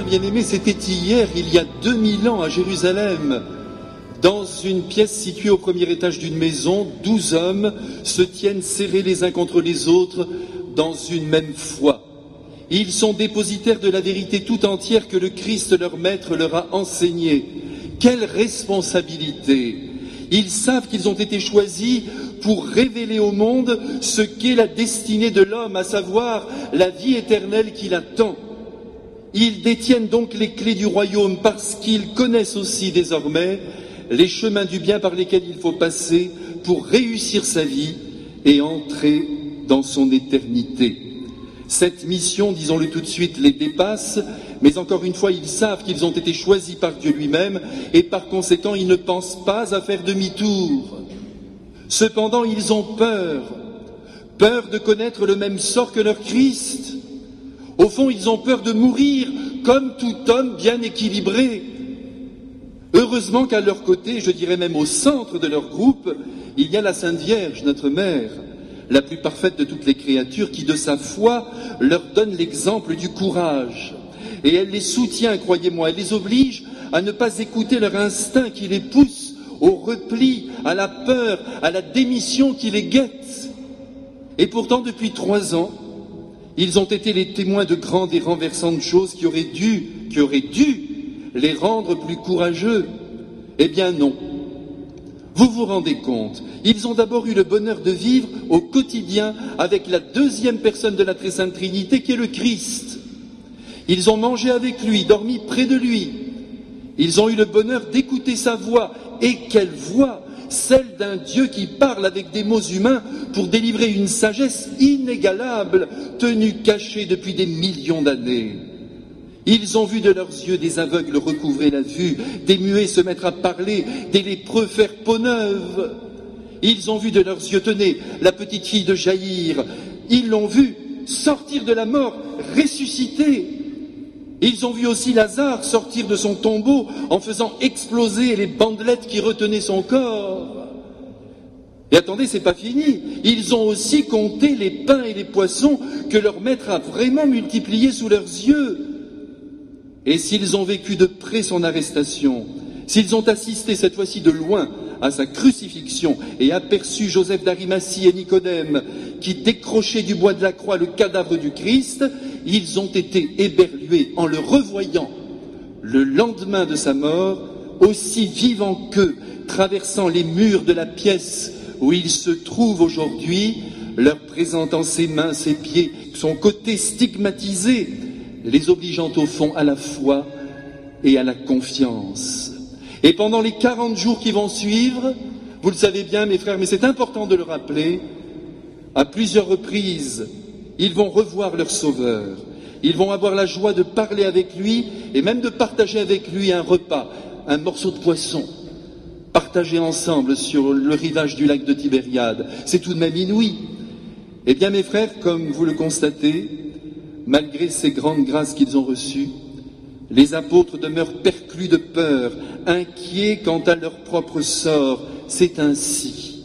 frères bien-aimés, c'était hier, il y a 2000 ans, à Jérusalem. Dans une pièce située au premier étage d'une maison, douze hommes se tiennent serrés les uns contre les autres dans une même foi. Ils sont dépositaires de la vérité tout entière que le Christ, leur maître, leur a enseignée. Quelle responsabilité Ils savent qu'ils ont été choisis pour révéler au monde ce qu'est la destinée de l'homme, à savoir la vie éternelle qu'il attend. Ils détiennent donc les clés du royaume parce qu'ils connaissent aussi désormais les chemins du bien par lesquels il faut passer pour réussir sa vie et entrer dans son éternité. Cette mission, disons-le tout de suite, les dépasse, mais encore une fois, ils savent qu'ils ont été choisis par Dieu lui-même et par conséquent, ils ne pensent pas à faire demi-tour. Cependant, ils ont peur, peur de connaître le même sort que leur Christ. Au fond, ils ont peur de mourir comme tout homme bien équilibré. Heureusement qu'à leur côté, je dirais même au centre de leur groupe, il y a la Sainte Vierge, notre mère, la plus parfaite de toutes les créatures, qui de sa foi leur donne l'exemple du courage. Et elle les soutient, croyez-moi, elle les oblige à ne pas écouter leur instinct qui les pousse au repli, à la peur, à la démission qui les guette. Et pourtant, depuis trois ans, ils ont été les témoins de grandes et renversantes choses qui auraient dû, qui auraient dû les rendre plus courageux. Eh bien non. Vous vous rendez compte, ils ont d'abord eu le bonheur de vivre au quotidien avec la deuxième personne de la Très Sainte Trinité qui est le Christ. Ils ont mangé avec lui, dormi près de lui. Ils ont eu le bonheur d'écouter sa voix. Et quelle voix Celle d'un Dieu qui parle avec des mots humains pour délivrer une sagesse inégalable, tenue cachée depuis des millions d'années. Ils ont vu de leurs yeux des aveugles recouvrer la vue, des muets se mettre à parler, des lépreux faire peau neuve. Ils ont vu de leurs yeux, tenez, la petite fille de Jaïr. Ils l'ont vu sortir de la mort, ressusciter. Ils ont vu aussi Lazare sortir de son tombeau en faisant exploser les bandelettes qui retenaient son corps. Et attendez, c'est pas fini. Ils ont aussi compté les pains et les poissons que leur maître a vraiment multipliés sous leurs yeux. Et s'ils ont vécu de près son arrestation, s'ils ont assisté cette fois-ci de loin à sa crucifixion et aperçu Joseph d'Arimathie et Nicodème qui décrochaient du bois de la croix le cadavre du Christ, ils ont été éberlués en le revoyant le lendemain de sa mort, aussi vivant qu'eux, traversant les murs de la pièce où il se trouve aujourd'hui, leur présentant ses mains, ses pieds, son côté stigmatisé, les obligeant au fond à la foi et à la confiance. Et pendant les quarante jours qui vont suivre, vous le savez bien mes frères, mais c'est important de le rappeler, à plusieurs reprises, ils vont revoir leur Sauveur, ils vont avoir la joie de parler avec lui et même de partager avec lui un repas, un morceau de poisson, partagé ensemble sur le rivage du lac de Tibériade. C'est tout de même inouï. Eh bien mes frères, comme vous le constatez, malgré ces grandes grâces qu'ils ont reçues, les apôtres demeurent perclus de peur, inquiets quant à leur propre sort. C'est ainsi.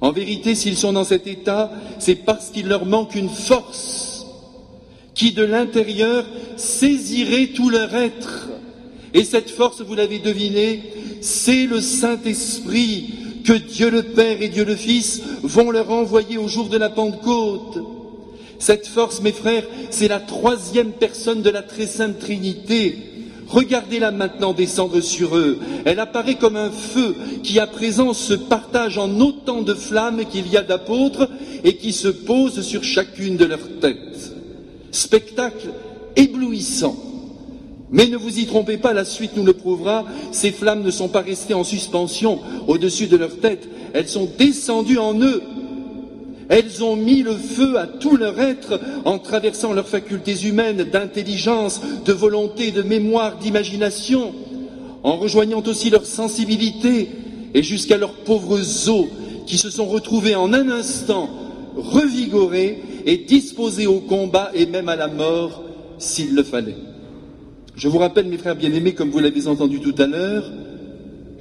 En vérité, s'ils sont dans cet état, c'est parce qu'il leur manque une force qui, de l'intérieur, saisirait tout leur être. Et cette force, vous l'avez deviné, c'est le Saint-Esprit que Dieu le Père et Dieu le Fils vont leur envoyer au jour de la Pentecôte. Cette force, mes frères, c'est la troisième personne de la très sainte Trinité. Regardez-la maintenant descendre sur eux. Elle apparaît comme un feu qui à présent se partage en autant de flammes qu'il y a d'apôtres et qui se pose sur chacune de leurs têtes. Spectacle éblouissant. Mais ne vous y trompez pas, la suite nous le prouvera, ces flammes ne sont pas restées en suspension au-dessus de leurs têtes, elles sont descendues en eux elles ont mis le feu à tout leur être en traversant leurs facultés humaines d'intelligence, de volonté, de mémoire, d'imagination, en rejoignant aussi leur sensibilité et jusqu'à leurs pauvres os qui se sont retrouvés en un instant revigorés et disposés au combat et même à la mort s'il le fallait. Je vous rappelle, mes frères bien-aimés, comme vous l'avez entendu tout à l'heure,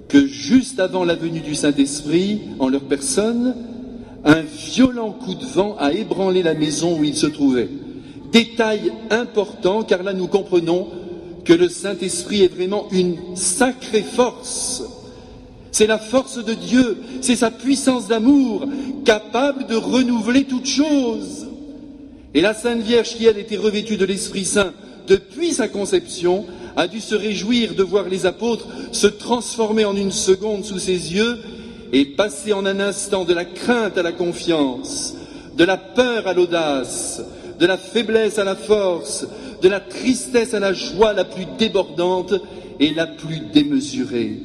que juste avant la venue du Saint-Esprit en leur personne, un violent coup de vent a ébranlé la maison où il se trouvait. Détail important, car là nous comprenons que le Saint-Esprit est vraiment une sacrée force. C'est la force de Dieu, c'est sa puissance d'amour, capable de renouveler toute chose. Et la Sainte Vierge, qui elle était revêtue de l'Esprit Saint depuis sa conception, a dû se réjouir de voir les apôtres se transformer en une seconde sous ses yeux et passer en un instant de la crainte à la confiance, de la peur à l'audace, de la faiblesse à la force, de la tristesse à la joie la plus débordante et la plus démesurée.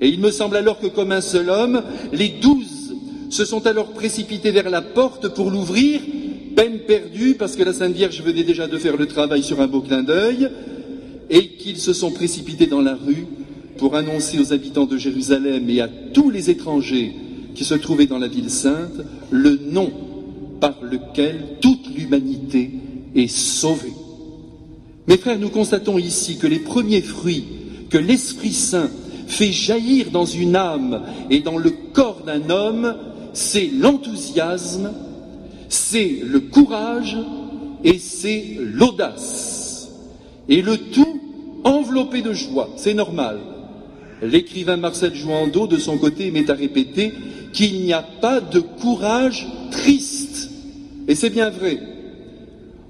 Et il me semble alors que comme un seul homme, les douze se sont alors précipités vers la porte pour l'ouvrir, peine perdue parce que la Sainte Vierge venait déjà de faire le travail sur un beau clin d'œil, et qu'ils se sont précipités dans la rue pour annoncer aux habitants de Jérusalem et à tous les étrangers qui se trouvaient dans la ville sainte le nom par lequel toute l'humanité est sauvée. Mes frères, nous constatons ici que les premiers fruits que l'Esprit Saint fait jaillir dans une âme et dans le corps d'un homme, c'est l'enthousiasme, c'est le courage et c'est l'audace. Et le tout enveloppé de joie, c'est normal. L'écrivain Marcel Jouandeau, de son côté, met à répéter qu'il n'y a pas de courage triste. Et c'est bien vrai.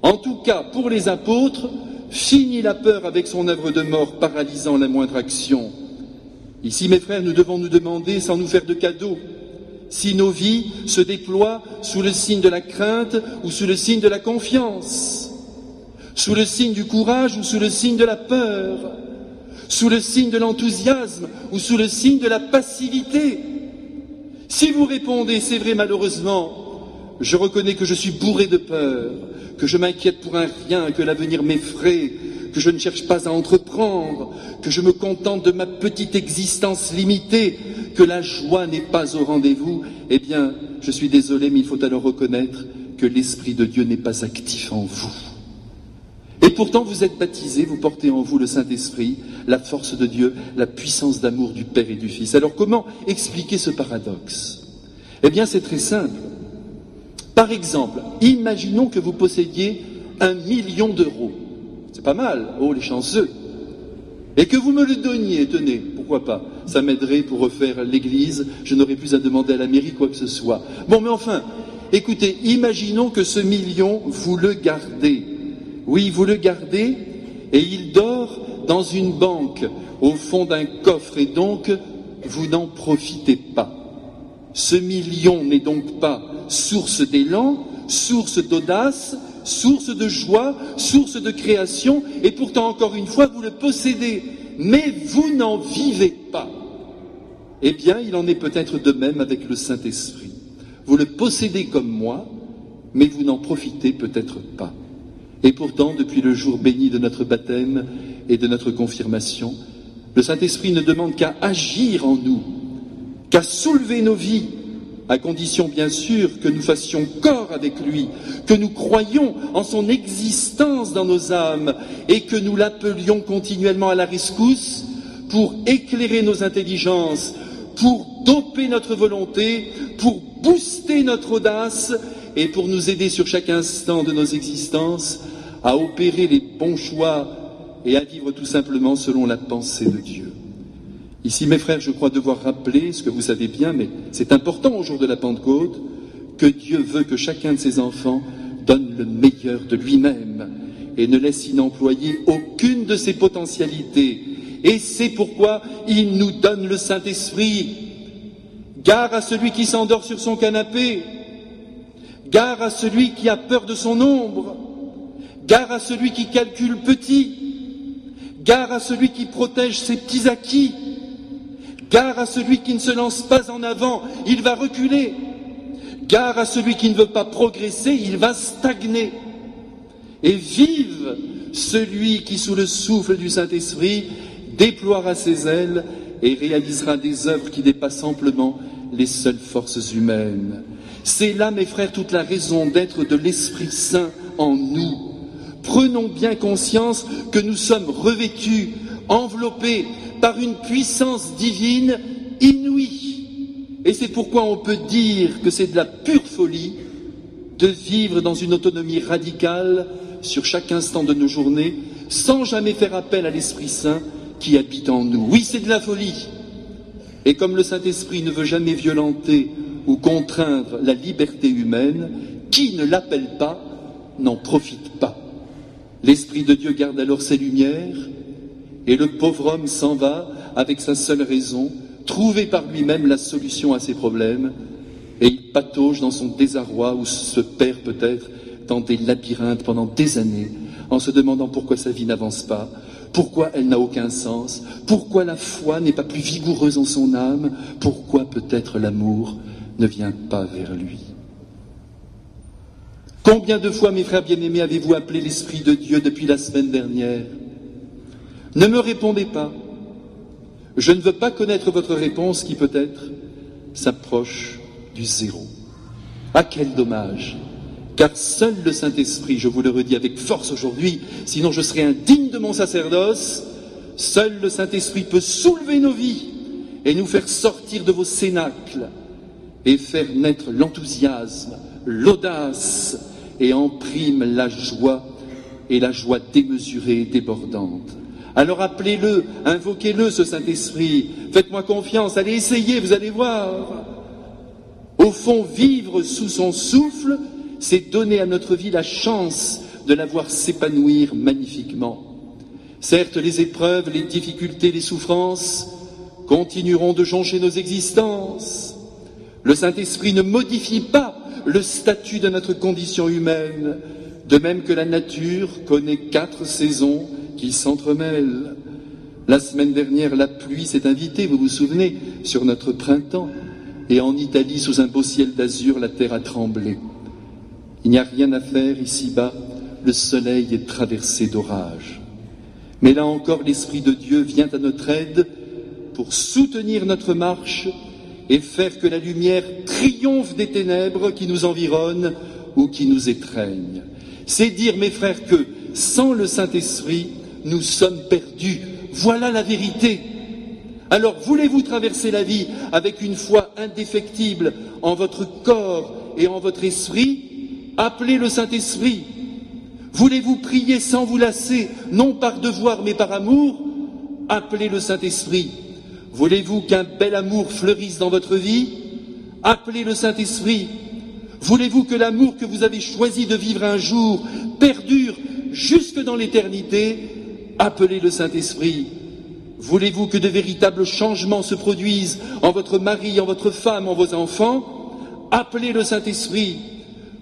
En tout cas, pour les apôtres, finit la peur avec son œuvre de mort paralysant la moindre action. Ici, mes frères, nous devons nous demander, sans nous faire de cadeaux, si nos vies se déploient sous le signe de la crainte ou sous le signe de la confiance, sous le signe du courage ou sous le signe de la peur, sous le signe de l'enthousiasme ou sous le signe de la passivité. Si vous répondez, c'est vrai malheureusement, je reconnais que je suis bourré de peur, que je m'inquiète pour un rien, que l'avenir m'effraie, que je ne cherche pas à entreprendre, que je me contente de ma petite existence limitée, que la joie n'est pas au rendez-vous, eh bien, je suis désolé, mais il faut alors reconnaître que l'Esprit de Dieu n'est pas actif en vous. Et pourtant, vous êtes baptisés, vous portez en vous le Saint-Esprit, la force de Dieu, la puissance d'amour du Père et du Fils. Alors comment expliquer ce paradoxe? Eh bien, c'est très simple. Par exemple, imaginons que vous possédiez un million d'euros. C'est pas mal, oh les chanceux. Et que vous me le donniez, tenez, pourquoi pas? Ça m'aiderait pour refaire l'église, je n'aurais plus à demander à la mairie quoi que ce soit. Bon, mais enfin, écoutez, imaginons que ce million, vous le gardez. Oui, vous le gardez, et il dort dans une banque, au fond d'un coffre, et donc vous n'en profitez pas. Ce million n'est donc pas source d'élan, source d'audace, source de joie, source de création, et pourtant, encore une fois, vous le possédez, mais vous n'en vivez pas. Eh bien, il en est peut-être de même avec le Saint-Esprit. Vous le possédez comme moi, mais vous n'en profitez peut-être pas. Et pourtant, depuis le jour béni de notre baptême et de notre confirmation, le Saint-Esprit ne demande qu'à agir en nous, qu'à soulever nos vies, à condition bien sûr que nous fassions corps avec lui, que nous croyions en son existence dans nos âmes et que nous l'appelions continuellement à la rescousse pour éclairer nos intelligences, pour doper notre volonté, pour booster notre audace et pour nous aider sur chaque instant de nos existences à opérer les bons choix et à vivre tout simplement selon la pensée de Dieu. Ici, mes frères, je crois devoir rappeler ce que vous savez bien, mais c'est important au jour de la Pentecôte, que Dieu veut que chacun de ses enfants donne le meilleur de lui-même et ne laisse inemployer aucune de ses potentialités. Et c'est pourquoi il nous donne le Saint-Esprit. Gare à celui qui s'endort sur son canapé. Gare à celui qui a peur de son ombre. Gare à celui qui calcule petit. Gare à celui qui protège ses petits acquis. Gare à celui qui ne se lance pas en avant, il va reculer. Gare à celui qui ne veut pas progresser, il va stagner. Et vive celui qui, sous le souffle du Saint-Esprit, déploiera ses ailes et réalisera des œuvres qui dépassent amplement les seules forces humaines. C'est là, mes frères, toute la raison d'être de l'Esprit Saint en nous. Prenons bien conscience que nous sommes revêtus, enveloppés par une puissance divine inouïe. Et c'est pourquoi on peut dire que c'est de la pure folie de vivre dans une autonomie radicale sur chaque instant de nos journées, sans jamais faire appel à l'Esprit Saint qui habite en nous. Oui, c'est de la folie. Et comme le Saint-Esprit ne veut jamais violenter ou contraindre la liberté humaine, qui ne l'appelle pas n'en profite pas. L'Esprit de Dieu garde alors ses lumières et le pauvre homme s'en va avec sa seule raison, trouver par lui-même la solution à ses problèmes et il patauge dans son désarroi ou se perd peut-être dans des labyrinthes pendant des années en se demandant pourquoi sa vie n'avance pas, pourquoi elle n'a aucun sens, pourquoi la foi n'est pas plus vigoureuse en son âme, pourquoi peut-être l'amour ne vient pas vers lui. Combien de fois, mes frères bien-aimés, avez-vous appelé l'Esprit de Dieu depuis la semaine dernière? Ne me répondez pas. Je ne veux pas connaître votre réponse qui peut-être s'approche du zéro. Ah, quel dommage Car seul le Saint-Esprit, je vous le redis avec force aujourd'hui, sinon je serais indigne de mon sacerdoce, seul le Saint-Esprit peut soulever nos vies et nous faire sortir de vos cénacles et faire naître l'enthousiasme, l'audace et en prime la joie et la joie démesurée et débordante. Alors appelez-le, invoquez-le, ce Saint-Esprit. Faites-moi confiance, allez essayer, vous allez voir. Au fond, vivre sous son souffle, c'est donner à notre vie la chance de la voir s'épanouir magnifiquement. Certes, les épreuves, les difficultés, les souffrances continueront de joncher nos existences. Le Saint-Esprit ne modifie pas le statut de notre condition humaine, de même que la nature connaît quatre saisons qui s'entremêlent. La semaine dernière, la pluie s'est invitée, vous vous souvenez, sur notre printemps. Et en Italie, sous un beau ciel d'azur, la terre a tremblé. Il n'y a rien à faire ici-bas, le soleil est traversé d'orage. Mais là encore, l'Esprit de Dieu vient à notre aide pour soutenir notre marche et faire que la lumière triomphe des ténèbres qui nous environnent ou qui nous étreignent. C'est dire, mes frères, que sans le Saint-Esprit, nous sommes perdus. Voilà la vérité. Alors voulez-vous traverser la vie avec une foi indéfectible en votre corps et en votre esprit? Appelez le Saint-Esprit. Voulez-vous prier sans vous lasser, non par devoir mais par amour? Appelez le Saint-Esprit. Voulez-vous qu'un bel amour fleurisse dans votre vie Appelez le Saint-Esprit. Voulez-vous que l'amour que vous avez choisi de vivre un jour perdure jusque dans l'éternité Appelez le Saint-Esprit. Voulez-vous que de véritables changements se produisent en votre mari, en votre femme, en vos enfants Appelez le Saint-Esprit.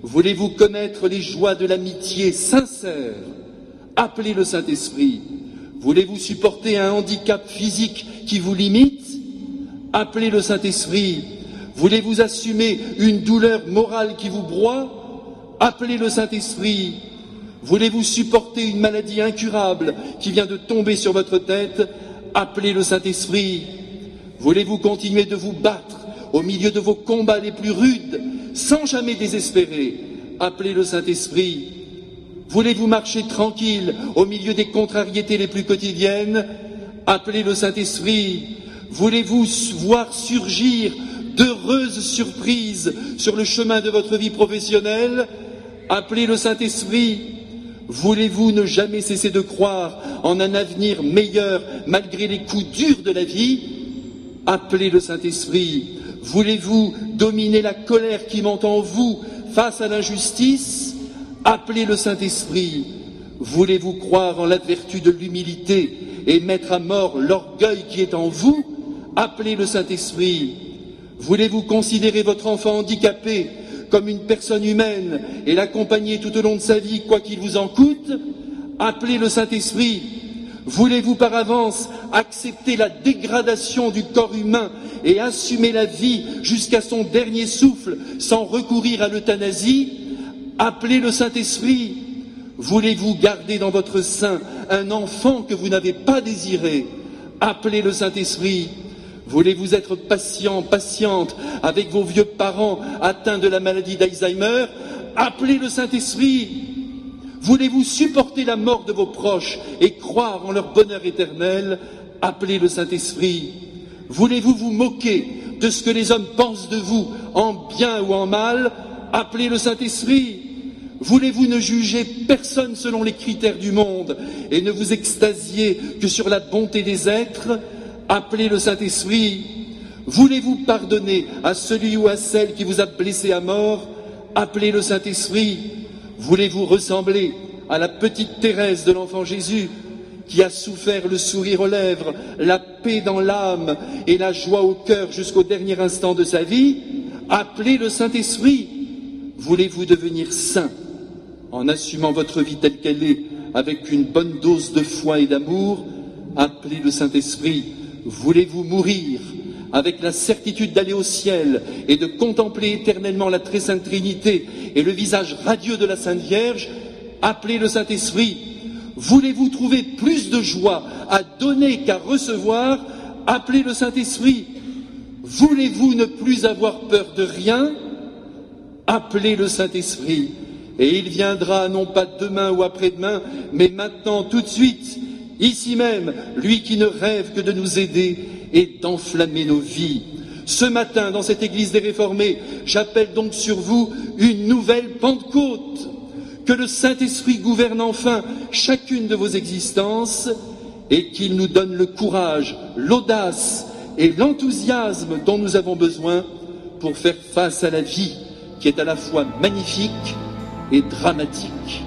Voulez-vous connaître les joies de l'amitié sincère Appelez le Saint-Esprit. Voulez-vous supporter un handicap physique qui vous limite Appelez le Saint-Esprit. Voulez-vous assumer une douleur morale qui vous broie Appelez le Saint-Esprit. Voulez-vous supporter une maladie incurable qui vient de tomber sur votre tête Appelez le Saint-Esprit. Voulez-vous continuer de vous battre au milieu de vos combats les plus rudes sans jamais désespérer Appelez le Saint-Esprit. Voulez-vous marcher tranquille au milieu des contrariétés les plus quotidiennes Appelez le Saint-Esprit. Voulez-vous voir surgir d'heureuses surprises sur le chemin de votre vie professionnelle Appelez le Saint-Esprit. Voulez-vous ne jamais cesser de croire en un avenir meilleur malgré les coups durs de la vie Appelez le Saint-Esprit. Voulez-vous dominer la colère qui monte en vous face à l'injustice Appelez le Saint-Esprit. Voulez-vous croire en la vertu de l'humilité et mettre à mort l'orgueil qui est en vous? Appelez le Saint-Esprit. Voulez-vous considérer votre enfant handicapé comme une personne humaine et l'accompagner tout au long de sa vie, quoi qu'il vous en coûte? Appelez le Saint-Esprit. Voulez-vous par avance accepter la dégradation du corps humain et assumer la vie jusqu'à son dernier souffle sans recourir à l'euthanasie? Appelez le Saint-Esprit. Voulez-vous garder dans votre sein un enfant que vous n'avez pas désiré? Appelez le Saint-Esprit. Voulez-vous être patient, patiente avec vos vieux parents atteints de la maladie d'Alzheimer? Appelez le Saint-Esprit. Voulez-vous supporter la mort de vos proches et croire en leur bonheur éternel? Appelez le Saint-Esprit. Voulez-vous vous moquer de ce que les hommes pensent de vous, en bien ou en mal? Appelez le Saint-Esprit. Voulez-vous ne juger personne selon les critères du monde et ne vous extasier que sur la bonté des êtres? Appelez le Saint-Esprit. Voulez-vous pardonner à celui ou à celle qui vous a blessé à mort? Appelez le Saint-Esprit. Voulez-vous ressembler à la petite Thérèse de l'enfant Jésus qui a souffert le sourire aux lèvres, la paix dans l'âme et la joie au cœur jusqu'au dernier instant de sa vie? Appelez le Saint-Esprit. Voulez-vous devenir saint en assumant votre vie telle qu'elle est, avec une bonne dose de foi et d'amour, appelez le Saint-Esprit? Voulez-vous mourir avec la certitude d'aller au ciel et de contempler éternellement la très sainte Trinité et le visage radieux de la Sainte Vierge, appelez le Saint-Esprit. Voulez-vous trouver plus de joie à donner qu'à recevoir, appelez le Saint-Esprit. Voulez-vous ne plus avoir peur de rien, appelez le Saint-Esprit. Et il viendra non pas demain ou après-demain, mais maintenant, tout de suite, ici même, lui qui ne rêve que de nous aider et d'enflammer nos vies. Ce matin, dans cette église des réformés, j'appelle donc sur vous une nouvelle Pentecôte. Que le Saint-Esprit gouverne enfin chacune de vos existences et qu'il nous donne le courage, l'audace et l'enthousiasme dont nous avons besoin pour faire face à la vie qui est à la fois magnifique et dramatique.